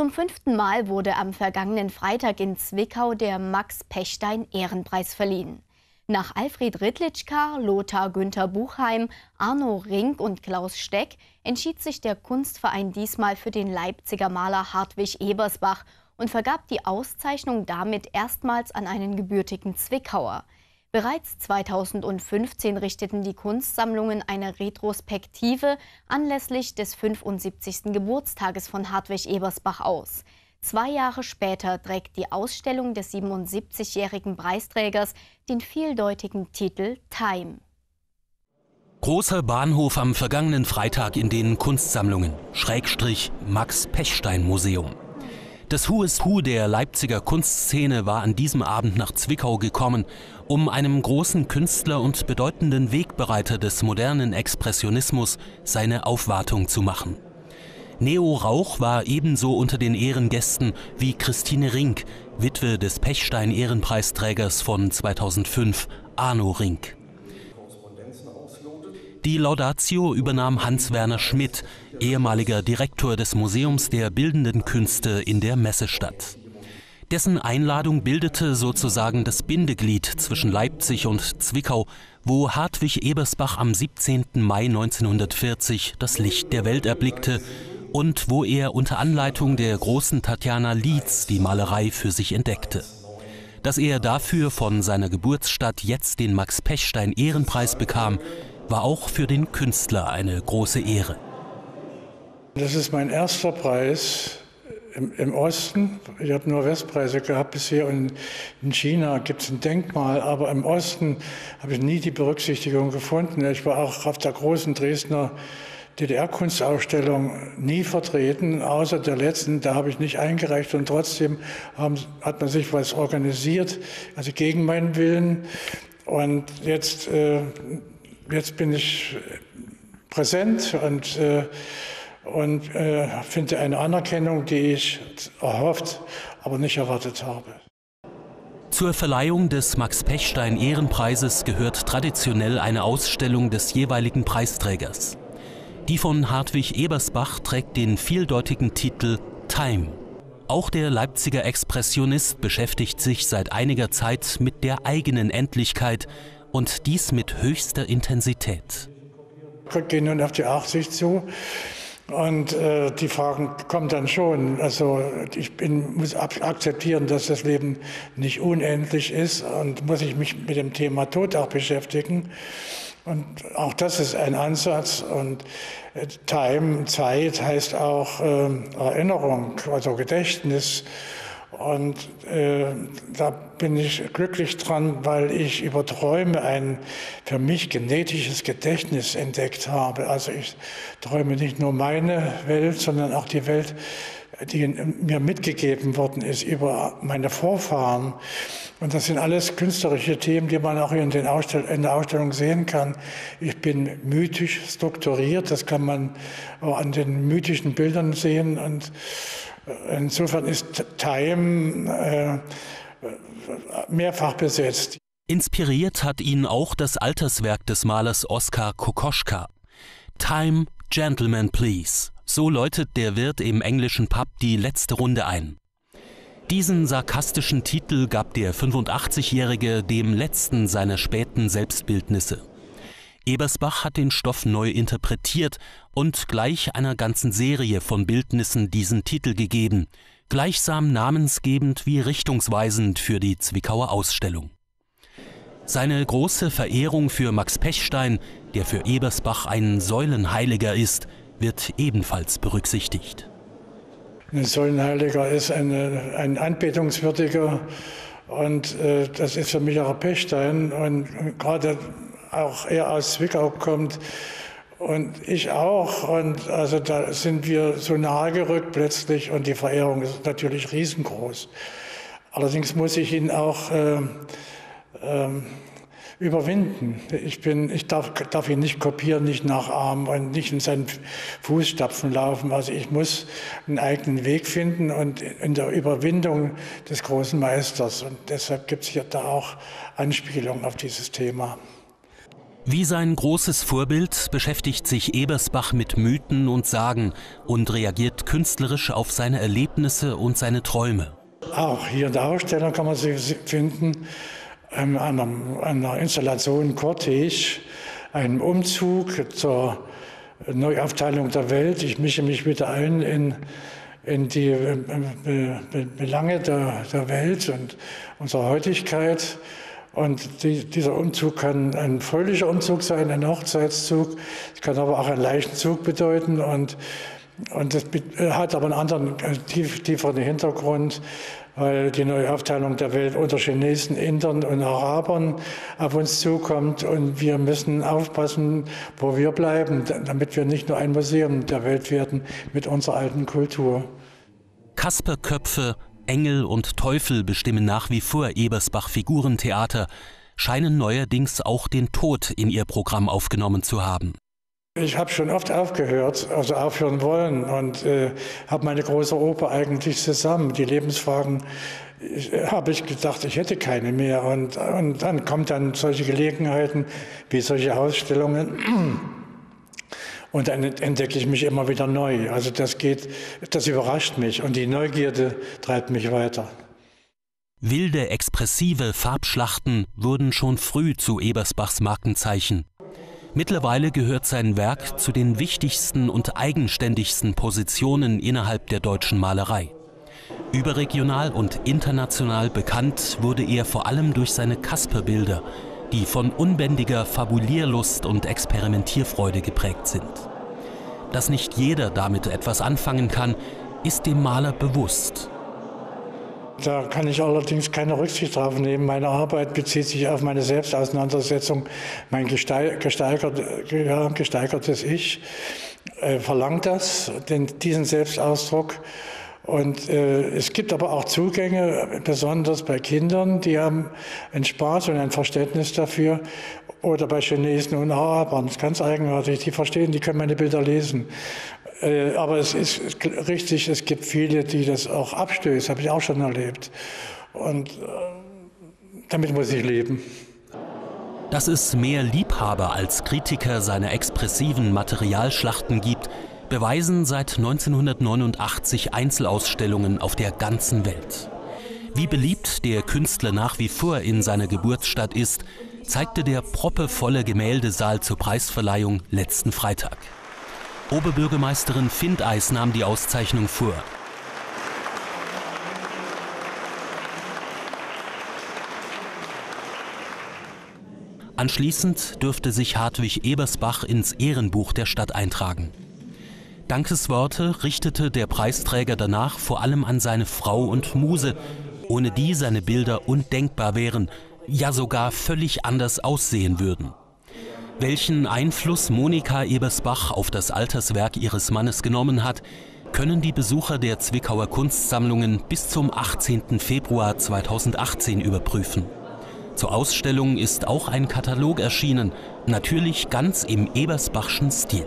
Zum fünften Mal wurde am vergangenen Freitag in Zwickau der Max Pechstein Ehrenpreis verliehen. Nach Alfred Rittlichka, Lothar Günther Buchheim, Arno Rink und Klaus Steck entschied sich der Kunstverein diesmal für den Leipziger Maler Hartwig Ebersbach und vergab die Auszeichnung damit erstmals an einen gebürtigen Zwickauer. Bereits 2015 richteten die Kunstsammlungen eine Retrospektive anlässlich des 75. Geburtstages von Hartwig Ebersbach aus. Zwei Jahre später trägt die Ausstellung des 77-jährigen Preisträgers den vieldeutigen Titel Time. Großer Bahnhof am vergangenen Freitag in den Kunstsammlungen, Schrägstrich Max Pechstein Museum. Das Who is Who der Leipziger Kunstszene war an diesem Abend nach Zwickau gekommen, um einem großen Künstler und bedeutenden Wegbereiter des modernen Expressionismus seine Aufwartung zu machen. Neo Rauch war ebenso unter den Ehrengästen wie Christine Rink, Witwe des Pechstein-Ehrenpreisträgers von 2005, Arno Rink. Die Laudatio übernahm Hans-Werner Schmidt, ehemaliger Direktor des Museums der Bildenden Künste in der Messestadt. Dessen Einladung bildete sozusagen das Bindeglied zwischen Leipzig und Zwickau, wo Hartwig Ebersbach am 17. Mai 1940 das Licht der Welt erblickte und wo er unter Anleitung der großen Tatjana Lietz die Malerei für sich entdeckte. Dass er dafür von seiner Geburtsstadt jetzt den Max Pechstein Ehrenpreis bekam, war auch für den Künstler eine große Ehre. Das ist mein erster Preis im, im Osten. Ich habe nur Westpreise gehabt bisher und in China gibt es ein Denkmal, aber im Osten habe ich nie die Berücksichtigung gefunden. Ich war auch auf der großen Dresdner DDR-Kunstausstellung nie vertreten, außer der letzten, da habe ich nicht eingereicht und trotzdem haben, hat man sich was organisiert, also gegen meinen Willen. Und jetzt, äh, jetzt bin ich präsent und, äh, und äh, finde eine Anerkennung, die ich erhofft, aber nicht erwartet habe. Zur Verleihung des Max Pechstein Ehrenpreises gehört traditionell eine Ausstellung des jeweiligen Preisträgers. Die von Hartwig Ebersbach trägt den vieldeutigen Titel Time. Auch der Leipziger Expressionist beschäftigt sich seit einiger Zeit mit der eigenen Endlichkeit und dies mit höchster Intensität. Wir gehen nun auf die 80 zu. Und äh, die Fragen kommen dann schon. Also ich bin, muss akzeptieren, dass das Leben nicht unendlich ist und muss ich mich mit dem Thema Tod auch beschäftigen. Und auch das ist ein Ansatz. Und äh, Time, Zeit heißt auch äh, Erinnerung, also Gedächtnis. Und äh, da bin ich glücklich dran, weil ich über Träume ein für mich genetisches Gedächtnis entdeckt habe. Also ich träume nicht nur meine Welt, sondern auch die Welt die mir mitgegeben worden ist über meine Vorfahren. Und das sind alles künstlerische Themen, die man auch in, Ausstell in der Ausstellung sehen kann. Ich bin mythisch strukturiert, das kann man auch an den mythischen Bildern sehen. Und insofern ist Time äh, mehrfach besetzt. Inspiriert hat ihn auch das Alterswerk des Malers Oskar Kokoschka. Time, Gentlemen, Please so läutet der Wirt im englischen Pub die letzte Runde ein. Diesen sarkastischen Titel gab der 85-Jährige dem letzten seiner späten Selbstbildnisse. Ebersbach hat den Stoff neu interpretiert und gleich einer ganzen Serie von Bildnissen diesen Titel gegeben, gleichsam namensgebend wie richtungsweisend für die Zwickauer Ausstellung. Seine große Verehrung für Max Pechstein, der für Ebersbach ein Säulenheiliger ist, wird ebenfalls berücksichtigt. Ein Säulenheiliger ist eine, ein anbetungswürdiger und äh, das ist für mich auch Pechstein und gerade auch er aus Zwickau kommt und ich auch und also da sind wir so nahe gerückt plötzlich und die Verehrung ist natürlich riesengroß. Allerdings muss ich ihn auch äh, äh, überwinden. Ich, bin, ich darf, darf ihn nicht kopieren, nicht nachahmen und nicht in seinen Fußstapfen laufen. Also ich muss einen eigenen Weg finden und in der Überwindung des großen Meisters. Und deshalb gibt es hier da auch Anspielungen auf dieses Thema. Wie sein großes Vorbild beschäftigt sich Ebersbach mit Mythen und Sagen und reagiert künstlerisch auf seine Erlebnisse und seine Träume. Auch hier in der Ausstellung kann man sie finden, ähm, einer, einer Installation Cortege, einem Umzug zur Neuaufteilung der Welt. Ich mische mich wieder ein in, in die äh, Belange der, der Welt und unserer Heutigkeit. Und die, dieser Umzug kann ein fröhlicher Umzug sein, ein Hochzeitszug. Es kann aber auch ein Leichenzug bedeuten. Und, und das hat aber einen anderen, äh, tief, tieferen Hintergrund weil die Neuaufteilung der Welt unter Chinesen, Indern und Arabern auf uns zukommt. Und wir müssen aufpassen, wo wir bleiben, damit wir nicht nur ein Museum der Welt werden mit unserer alten Kultur. Kasperköpfe, Engel und Teufel bestimmen nach wie vor Ebersbach Figurentheater, scheinen neuerdings auch den Tod in ihr Programm aufgenommen zu haben. Ich habe schon oft aufgehört, also aufhören wollen und äh, habe meine große Oper eigentlich zusammen. Die Lebensfragen äh, habe ich gedacht, ich hätte keine mehr. Und, und dann kommen dann solche Gelegenheiten wie solche Ausstellungen. Und dann entdecke ich mich immer wieder neu. Also das geht, das überrascht mich und die Neugierde treibt mich weiter. Wilde, expressive Farbschlachten wurden schon früh zu Ebersbachs Markenzeichen. Mittlerweile gehört sein Werk zu den wichtigsten und eigenständigsten Positionen innerhalb der deutschen Malerei. Überregional und international bekannt wurde er vor allem durch seine Kasperbilder, die von unbändiger Fabulierlust und Experimentierfreude geprägt sind. Dass nicht jeder damit etwas anfangen kann, ist dem Maler bewusst. Da kann ich allerdings keine Rücksicht drauf nehmen. Meine Arbeit bezieht sich auf meine Selbstauseinandersetzung. Mein gesteigertes Ich äh, verlangt das, den, diesen Selbstausdruck. Und äh, es gibt aber auch Zugänge, besonders bei Kindern, die haben einen Spaß und ein Verständnis dafür. Oder bei Chinesen und Arabern, das ist ganz eigenartig. Die verstehen, die können meine Bilder lesen. Äh, aber es ist richtig, es gibt viele, die das auch abstößt, habe ich auch schon erlebt. Und äh, damit muss ich leben. Dass es mehr Liebhaber als Kritiker seiner expressiven Materialschlachten gibt, beweisen seit 1989 Einzelausstellungen auf der ganzen Welt. Wie beliebt der Künstler nach wie vor in seiner Geburtsstadt ist, zeigte der proppevolle Gemäldesaal zur Preisverleihung letzten Freitag. Oberbürgermeisterin Findeis nahm die Auszeichnung vor. Anschließend dürfte sich Hartwig Ebersbach ins Ehrenbuch der Stadt eintragen. Dankesworte richtete der Preisträger danach vor allem an seine Frau und Muse, ohne die seine Bilder undenkbar wären, ja sogar völlig anders aussehen würden. Welchen Einfluss Monika Ebersbach auf das Alterswerk ihres Mannes genommen hat, können die Besucher der Zwickauer Kunstsammlungen bis zum 18. Februar 2018 überprüfen. Zur Ausstellung ist auch ein Katalog erschienen, natürlich ganz im Ebersbachschen Stil.